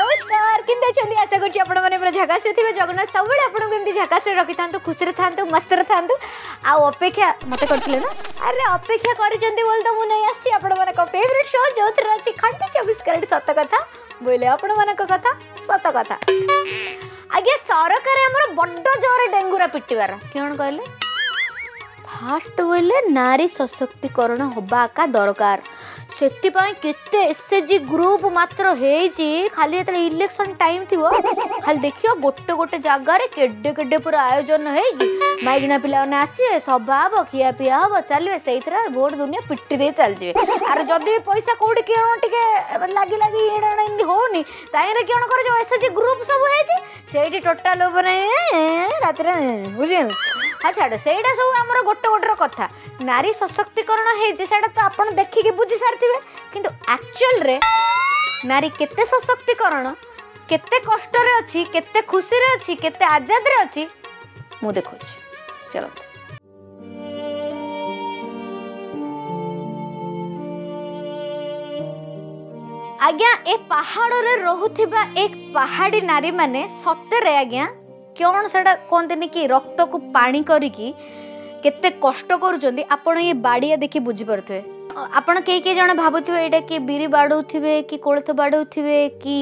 নমস্কার কেমন অনেক আশা করছি আপনার পুরো ঝাকাশে থাকবে জগন্নাথ সবুলে আপনার এমনি ঝাকাশে রাখি থাকে খুশি থাকে মস্তরে থাকে আপেক্ষা মতো করলে না আরে অপেক্ষা করছেন বলে তো মুই আসছি আপনার ফেভরেট শো যে আছে খন্ডে চব্বিশ ক্যারেট সত কথা বলে আপনার কথা সত কথা আজ্ঞা সরকার আমার বড্ড জোরে ডেঙ্গুরা পিটিবার কেন কহিলে ফার্স্ট বলে নারী সশক্তিকরণ হওয়া একা দরকার से एसएचजी ग्रुप मात्र है खाली जो इलेक्शन टाइम थी खाली देखियो गोटे गोटे जगार केडे केडे पूरा आयोजन हो माइगिना पे आसवे सभा हम खिया पिया हम चलिए सही थे भोट दुनिया पिटी दे चल जाए आर जदि पैसा कौटी कौन लग लगे हो कौन कर ग्रुप सब से टोटाल रात बुझे ଛାଡ଼ ସେଇଟା ସବୁ ଆମର ଗୋଟେ ଗୋଟେର କଥା ନାରୀ ସଶକ୍ତିକରଣ ହେଇଛି ସେଇଟା ତ ଆପଣ ଦେଖିକି ବୁଝି ସାରିଥିବେ କିନ୍ତୁ ଆକ୍ଚୁଆଲରେ ନାରୀ କେତେ ସଶକ୍ତିକରଣ କେତେ କଷ୍ଟରେ ଅଛି କେତେ ଖୁସିରେ ଅଛି କେତେ ଆଜାଦରେ ଅଛି ମୁଁ ଦେଖୁଛି ଚାଲନ୍ତୁ ଆଜ୍ଞା ଏ ପାହାଡ଼ରେ ରହୁଥିବା ଏ ପାହାଡ଼ୀ ନାରୀମାନେ ସତରେ ଆଜ୍ଞା କ'ଣ ସେଇଟା କୁହନ୍ତିନି କି ରକ୍ତକୁ ପାଣି କରିକି କେତେ କଷ୍ଟ କରୁଛନ୍ତି ଆପଣ ଇଏ ବାଡ଼ିଆ ଦେଖି ବୁଝିପାରୁଥିବେ ଆପଣ କେହି କେହି ଜଣେ ଭାବୁଥିବେ ଏଇଟା କିଏ ବିରି ବାଡ଼ଉଥିବେ କି କୋଳଥ ବାଡ଼ଉଥିବେ କି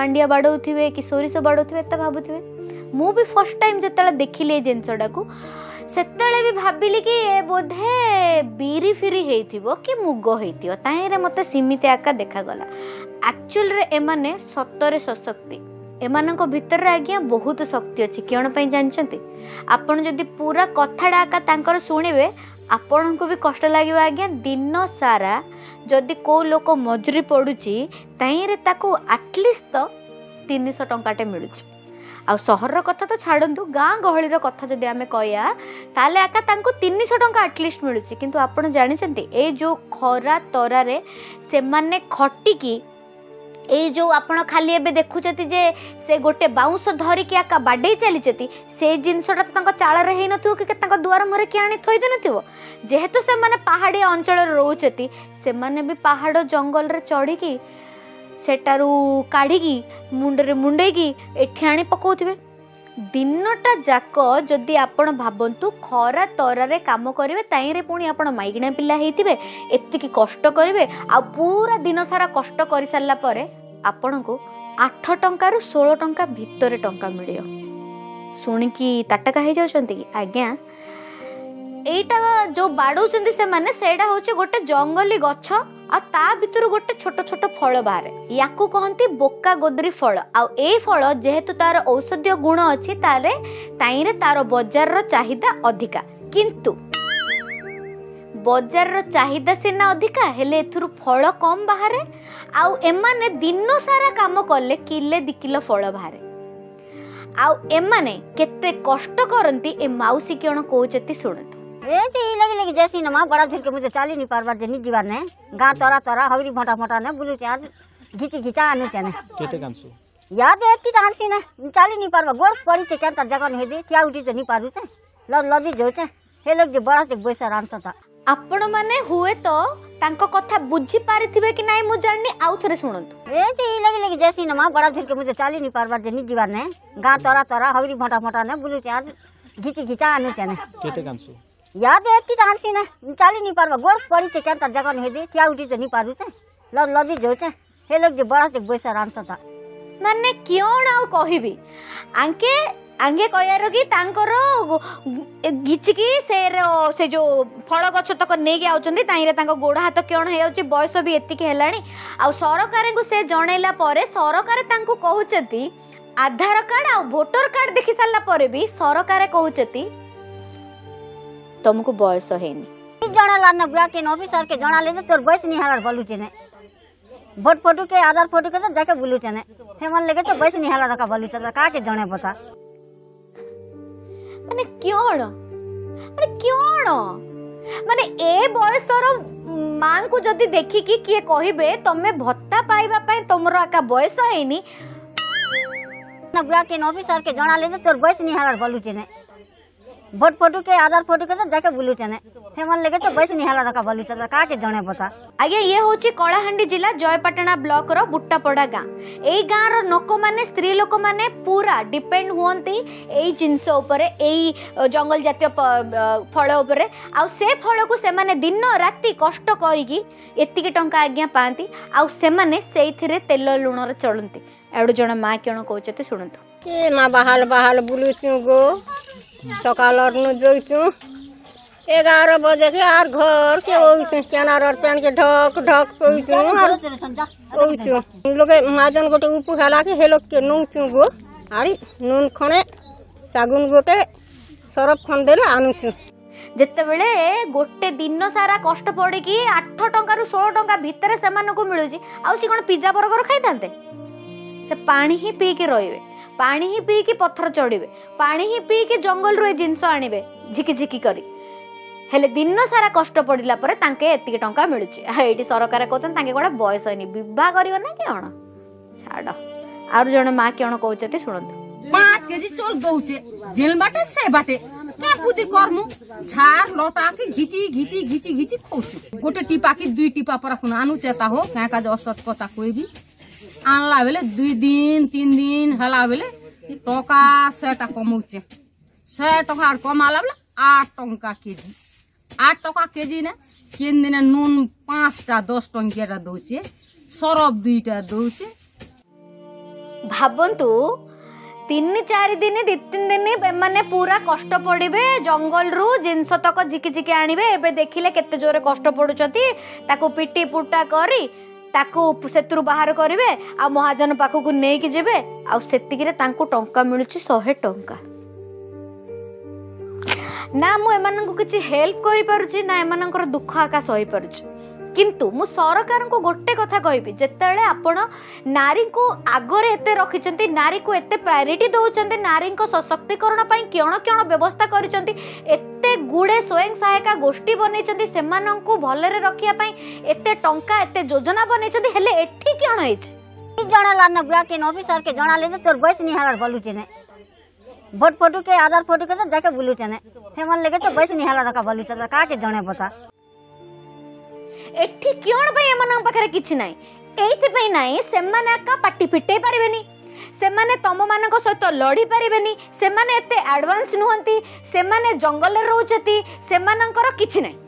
ମାଣ୍ଡିଆ ବାଡ଼ଉଥିବେ କି ସୋରିଷ ବାଡ଼ଉଥିବେ ଏତେ ଭାବୁଥିବେ ମୁଁ ବି ଫାର୍ଷ୍ଟ ଟାଇମ୍ ଯେତେବେଳେ ଦେଖିଲି ଏ ଜିନିଷଟାକୁ ସେତେବେଳେ ବି ଭାବିଲି କି ଏ ବୋଧେ ବିରି ଫିରି ହେଇଥିବ କି ମୁଗ ହେଇଥିବ ତାହିଁରେ ମୋତେ ସିମିତି ଆକା ଦେଖାଗଲା ଆକ୍ଚୁଆଲିରେ ଏମାନେ ସତରେ ସଶକ୍ତି ଏମାନଙ୍କ ଭିତରେ ଆଜ୍ଞା ବହୁତ ଶକ୍ତି ଅଛି କ'ଣ ପାଇଁ ଜାଣିଛନ୍ତି ଆପଣ ଯଦି ପୁରା କଥାଟା ଆକା ତାଙ୍କର ଶୁଣିବେ ଆପଣଙ୍କୁ ବି କଷ୍ଟ ଲାଗିବ ଆଜ୍ଞା ଦିନ ସାରା ଯଦି କେଉଁ ଲୋକ ମଜୁରୀ ପଡ଼ୁଛି ତାହିଁରେ ତାକୁ ଆଟଲିଷ୍ଟ ତ ତିନିଶହ ଟଙ୍କାଟେ ମିଳୁଛି ଆଉ ସହରର କଥା ତ ଛାଡ଼ନ୍ତୁ ଗାଁ ଗହଳିର କଥା ଯଦି ଆମେ କହିବା ତାହେଲେ ଆକା ତାଙ୍କୁ ତିନିଶହ ଟଙ୍କା ଆଟଲିଷ୍ଟ ମିଳୁଛି କିନ୍ତୁ ଆପଣ ଜାଣିଛନ୍ତି ଏଇ ଯେଉଁ ଖରା ତରାରେ ସେମାନେ ଖଟିକି ଏଇ ଯେଉଁ ଆପଣ ଖାଲି ଏବେ ଦେଖୁଛନ୍ତି ଯେ ସେ ଗୋଟେ ବାଉଁଶ ଧରିକି ଆକା ବାଡ଼େଇ ଚାଲିଛନ୍ତି ସେଇ ଜିନିଷଟା ତ ତାଙ୍କ ଚାଳରେ ହେଇନଥିବ କି ତାଙ୍କ ଦୁଆର ମୁହଁରେ କିଏ ଆଣି ଥୋଇଦେଇନଥିବ ଯେହେତୁ ସେମାନେ ପାହାଡ଼ିଆ ଅଞ୍ଚଳରେ ରହୁଛନ୍ତି ସେମାନେ ବି ପାହାଡ଼ ଜଙ୍ଗଲରେ ଚଢ଼ିକି ସେଟାରୁ କାଢ଼ିକି ମୁଣ୍ଡରେ ମୁଣ୍ଡେଇକି ଏଠି ଆଣି ପକାଉଥିବେ ଦିନଟା ଯାକ ଯଦି ଆପଣ ଭାବନ୍ତୁ ଖରା ତରାରେ କାମ କରିବେ ତାହିଁରେ ପୁଣି ଆପଣ ମାଇକିଣା ପିଲା ହେଇଥିବେ ଏତିକି କଷ୍ଟ କରିବେ ଆଉ ପୁରା ଦିନ ସାରା କଷ୍ଟ କରିସାରିଲା ପରେ ଆପଣଙ୍କୁ ଆଠ ଟଙ୍କାରୁ ଷୋହଳ ଟଙ୍କା ଭିତରେ ଟଙ୍କା ମିଳିବ ଶୁଣିକି ତାଟକା ହେଇଯାଉଛନ୍ତି କି ଆଜ୍ଞା ଏଇଟା ଯେଉଁ ବାଡ଼ଉଛନ୍ତି ସେମାନେ ସେଇଟା ହେଉଛି ଗୋଟେ ଜଙ୍ଗଲୀ ଗଛ ଆଉ ତା ଭିତରୁ ଗୋଟେ ଛୋଟ ଛୋଟ ଫଳ ବାହାରେ ୟାକୁ କହନ୍ତି ବୋକା ଗୋଦରୀ ଫଳ ଆଉ ଏଇ ଫଳ ଯେହେତୁ ତାର ଔଷଧୀୟ ଗୁଣ ଅଛି ତାହେଲେ ତାଇଁରେ ତାର ବଜାରର ଚାହିଦା ଅଧିକା କିନ୍ତୁ ବଜାରର ଚାହିଦା ସିନା ଅଧିକା ହେଲେ ଏଥିରୁ ଫଳ କମ୍ ବାହାରେ ଆଉ ଏମାନେ ଦିନ ସାରା କାମ କଲେ କିଲେ ଦୁଇ କିଲୋ ଫଳ ବାହାରେ ଆଉ ଏମାନେ କେତେ କଷ୍ଟ କରନ୍ତି ଏ सुनत ए जे ଶୁଣନ୍ତୁ लगे लगी जैसी नमा बड़ा झुल के मुझे चाली नहीं पार जे देनी जीवन ने गा तरा तरा हवरी फटा फटा ने बुलु चार घिची घिचा आने चने केते काम या दे एती की ने चाली नहीं पार गोर पड़ी से क्या जगह नहीं दे क्या उठी जे नहीं पारु छे ल लव जो छे हे लोग जे बड़ा से बैसा राम सा ଆପଣମାନେ ହୁଏତ ତାଙ୍କ କଥା ବୁଝି ପାରିଥିବେ କି ନାଇଁ ମୁଁ ଜାଣିନି ଆଉ ଥରେ ଶୁଣନ୍ତୁ ଏଠି ଲାଗି ଲାଗି ଯେସି ନମା ବଡ ଝିଲକେ ମୁଁ ଚାଲି ନି ପାରବା ଯେନି ଯିବାର ନେ ଗାଁ ତରା ତରା ହଉରି ଭଟା ଭଟା ନେ ବୁଲୁ ଚାର ଘିଚି ଘିଚା ଆନୁ ଚାନେ କେତେ କାଂସୁ याद है कि तानसी ने चाली नहीं पारवा गोड़ पड़ी चे क्या जगह नहीं दे क्या उठी चे नहीं पारू चे लो लजी जो चे हे लोग जे बड़ा चे बोसा राम सता माने क्यों ना कहबी आंके ଆଙ୍ଗେ କହିବାର କି ତାଙ୍କର ଘିଚିକି ସେ ସେ ଯେଉଁ ଫଳ ଗଛ ତକ ନେଇକି ଆଉଛନ୍ତି ତାହିଁରେ ତାଙ୍କ ଗୋଡ଼ ହାତ କିଅଣ ହେଇଯାଉଛି ବୟସ ବି ଏତିକି ହେଲାଣି ଆଉ ସରକାରଙ୍କୁ ସେ ଜଣେଇଲା ପରେ ସରକାର ତାଙ୍କୁ କହୁଛନ୍ତି ଆଧାର କାର୍ଡ଼ ଆଉ ଭୋଟର କାର୍ଡ଼ ଦେଖି ସାରିଲା ପରେ ବି ସରକାର କହୁଛନ୍ତି ତମକୁ ବୟସ ହେଇନି ଜଣାଲା ନା ବିହା କେନ୍ ଅଫିସର କେ ଜଣାଲେ ଯେ ତୋର ବୟସ ନି ହେଲାର ବୋଲୁଛି ନେ ଭୋଟ ଫଟୁ के आधार फोटो के तो जाके बोलू चने हेमन लेके तो बस नहीं हला रखा बोलू चला का के जने बता ମାନେ କ'ଣ ମାନେ କ'ଣ ମାନେ ଏ ବୟସର ମାଙ୍କୁ ଯଦି ଦେଖିକି କିଏ କହିବେ ତମେ ଭତ୍ତା ପାଇବା ପାଇଁ ତମର ଆକା ବୟସ ହେଇନି ବୁଆ କେନ୍ ଅଫିସର କେ ଜଣା ଲେ ତୋର ବୟସ ନିହାରାର ବୋଲୁଛି ନାଇଁ ভোট ফটো কে আধার ফটো কে যাকে বুলুছেন সেমানে লেগে তো বেশি নিহালা দরকার বুলুছে কাকে জনে বতা আজ্ঞা ইয়ে হচ্ছে কলাহান্ডি জেলা জয়পাটনা ব্লকর বুট্টাপড়া গাঁ এই গাঁর লোকমানে স্ত্রী লোকমানে পুরা ডিপেন্ড হুঁতি এই জিনিস উপরে এই জঙ্গল জাতীয় ফল উপরে আউ সে ফলকু সেমানে দিন রাতি কষ্ট করিকি এতিকি টঙ্কা আজ্ঞা পাঁতি আউ সেমানে সেইথিরে তেল লুণরে চলন্তি এড়ু জন মা কেন কৌচতে শুণন্তু কে মা বাহাল বাহাল বুলুছু গো সকাল অর্ন জইছু এগারো বজেছে আর ঘর কে ওইছু কেনার আর প্যানকে ঢক ঢক কইছু আর ওইছু লোকে মাজন গোটে উপু হেলাকে হেলোককে নৌছু গো আর নুন খনে ଶାଗୁନ ଗୋଟେ ସରଫ ଖଣ୍ଡେରେ ଆଣୁଛୁ ଯେତେବେଳେ ଗୋଟେ ଦିନ ସାରା କଷ୍ଟ ପଡ଼ିକି ଆଠ ଟଙ୍କାରୁ ଷୋହଳ ଟଙ୍କା ଭିତରେ ସେମାନଙ୍କୁ ମିଳୁଛି ଆଉ ସେ କ'ଣ ପିଜା ବର୍ଗର ଖାଇଥାନ୍ତେ ସେ ପାଣି ହିଁ ପିଇକି ରହିବେ ପାଣି ହିଁ ପିଇକି ପଥର ଚଢ଼ିବେ ପାଣି ହିଁ ପିଇକି ଜଙ୍ଗଲରୁ ଏ ଜିନିଷ ଆଣିବେ ଝିକିଝିକି କରି ହେଲେ ଦିନ ସାରା କଷ୍ଟ ପଡ଼ିଲା ପରେ ତାଙ୍କେ ଏତିକି ଟଙ୍କା ମିଳୁଛି ଆଉ ଏଇଠି ସରକାର କହୁଛନ୍ତି ତାଙ୍କେ ଗୋଟେ ବୟସ ହେଇନି ବିବାହ କରିବ ନା କ'ଣ ଛାଡ଼ ଆଉ ଜଣେ ମା କ'ଣ କହୁଛନ୍ତି ଶୁଣନ୍ତୁ ପାଞ୍ଚ କେଜି পাঁচ কেজি চোর দৌছে জেল বাটে সে বাটে বুদ্ধি কর্ম ଘିଚି ଘିଚି ঘিচি ঘিচি ঘিচি ঘিচি খোঁচু গোটে টিপাকি দুই টিপা পরা শুনানু চেতা হোক কাজ অসৎ কথা কইবি আনলা বেলে দুই দিন তিন দিন হলা বেলে টকা টাকা কমৌছে শহে টাকা আর কমালা বেলে আট টঙ্কা কেজি আট টাকা কেজি না তিন দিনে নুন পাঁচটা দশ টঙ্কিটা দৌছে সরব দুইটা দৌছে ভাবন্তু ତିନି ଚାରି তিন ଦୁଇ ତିନି ଦିନ কষ্ট ପୁରା କଷ୍ଟ ପଡ଼ିବେ ଜଙ୍ଗଲରୁ ଜିନିଷ ତକ ଝିକିଝିକି ଆଣିବେ ଏବେ ଦେଖିଲେ କେତେ জোরে କଷ୍ଟ ପଡ଼ୁଛନ୍ତି ତାକୁ পিটি পুটা କରି ତାକୁ ସେଥିରୁ ବାହାର କରିବେ ଆଉ ମହାଜନ ପାଖକୁ ନେଇକି ଯିବେ ଆଉ ସେତିକିରେ ତାଙ୍କୁ ଟଙ୍କା ମିଳୁଛି ଶହେ ଟଙ୍କା ନା ମୁଁ ଏମାନଙ୍କୁ କିଛି ହେଲ୍ପ କରିପାରୁଛି ନା ଏମାନଙ୍କର ଦୁଃଖ ଆକା ସହିପାରୁଛି କିନ୍ତୁ ମୁଁ ସରକାରଙ୍କୁ ଗୋଟେ କଥା କହିବି ଯେତେବେଳେ ଆପଣ ନାରୀଙ୍କୁ ଆଗରେ ଏତେ ରଖିଛନ୍ତି ନାରୀକୁ ଏତେ ପ୍ରାୟୋରିଟି ଦେଉଛନ୍ତି ନାରୀଙ୍କ ସଶକ୍ତିକରଣ ପାଇଁ କ'ଣ କ'ଣ ବ୍ୟବସ୍ଥା କରିଛନ୍ତି ଏତେ ଗୁଡ଼େ ସ୍ୱୟଂ ସହାୟିକା ଗୋଷ୍ଠୀ ବନେଇଛନ୍ତି ସେମାନଙ୍କୁ ଭଲରେ ରଖିବା ପାଇଁ ଏତେ ଟଙ୍କା ଏତେ ଯୋଜନା ବନେଇଛନ୍ତି ହେଲେ ଏଠି କ'ଣ ହେଇଛି ଜଣାଲା ନା ବ୍ୟାକେ ଅଫିସର କେ ଜଣାଲେ ଯେ ତୋର ବୟସ ନିହାଲାର ବୋଲୁଛି ନେ ভোট ফটোকে আধার ফটোকে তো দেখে বুলুছে না সেমান লেগে তো বয়স নিহালা রাখা বলুছে কাকে জনে বতা এটি কিয়ণ পাই এমানক পাখরে কিছু নাই এইথিপাই নাই সেমানে একা পাটি ফিটাই পারিবেনি ସେମାନେ ତମମାନଙ୍କ ସହିତ ଲଢ଼ି ପାରିବେନି ସେମାନେ ଏତେ ଆଡ଼ଭାନ୍ସ ନୁହନ୍ତି ସେମାନେ ଜଙ୍ଗଲରେ ରହୁଛନ୍ତି ସେମାନଙ୍କର କିଛି ନାହିଁ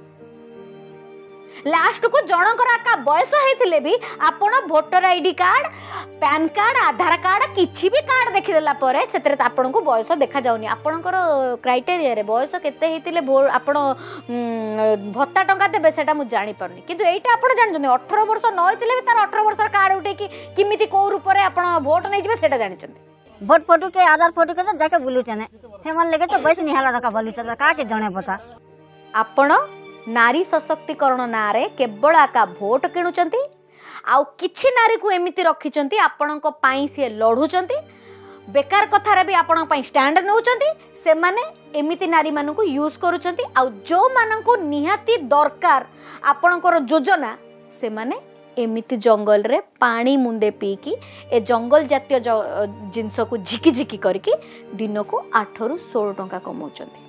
ଲାଷ୍ଟ କୁ ଜଣଙ୍କର ଆକା ବୟସ ହେଇଥିଲେ ବି ଆପଣ voter I D card PAN card Aadhaar card କିଛି ବି କାର୍ଡ଼ ଦେଖିଦେଲା ପରେ ସେଥିରେ ଆପଣଙ୍କୁ ବୟସ ଦେଖାଯାଉନି ଆପଣଙ୍କର କ୍ରାଇଟେରିଆରେ ବୟସ କେତେ ହେଇଥିଲେ ଆପଣ ଭତ୍ତା ଟଙ୍କା ଦେବେ ସେଇଟା ମୁଁ ଜାଣିପାରୁନି କିନ୍ତୁ ଏଇଟା ଆପଣ ଜାଣିଛନ୍ତି ଅଠର ବର୍ଷ ନ ହେଇଥିଲେ ବି ତାର ଅଠର ବର୍ଷର କାର୍ଡ଼ ଉଠେଇକି କେମିତି କେଉଁ ରୂପରେ ଆପଣ ଭୋଟ ନେଇଯିବେ ସେଇଟା ଜାଣିଛନ୍ତି ভোট ফটোকে আধার ফটোকে তো যাকে বুলুছেন সেমান লেগে তো বয়স নিহালা রাখা বলুছে কাকে জনে বতা আপন ନାରୀ ସଶକ୍ତିକରଣ ନାଁରେ କେବଳ ଆକା ଭୋଟ୍ କିଣୁଛନ୍ତି ଆଉ କିଛି ନାରୀକୁ ଏମିତି ରଖିଛନ୍ତି ଆପଣଙ୍କ ପାଇଁ ସିଏ ଲଢ଼ୁଛନ୍ତି ବେକାର କଥାରେ ବି ଆପଣଙ୍କ ପାଇଁ ଷ୍ଟାଣ୍ଡ ନେଉଛନ୍ତି ସେମାନେ ଏମିତି ନାରୀମାନଙ୍କୁ ୟୁଜ୍ କରୁଛନ୍ତି ଆଉ ଯେଉଁମାନଙ୍କୁ ନିହାତି ଦରକାର ଆପଣଙ୍କର ଯୋଜନା ସେମାନେ ଏମିତି ଜଙ୍ଗଲରେ ପାଣି ମୁନ୍ଦେ ପିଇକି ଏ ଜଙ୍ଗଲ ଜାତୀୟ ଜିନିଷକୁ ଝିକିଝିକି କରିକି ଦିନକୁ ଆଠରୁ ଷୋହଳ ଟଙ୍କା କମାଉଛନ୍ତି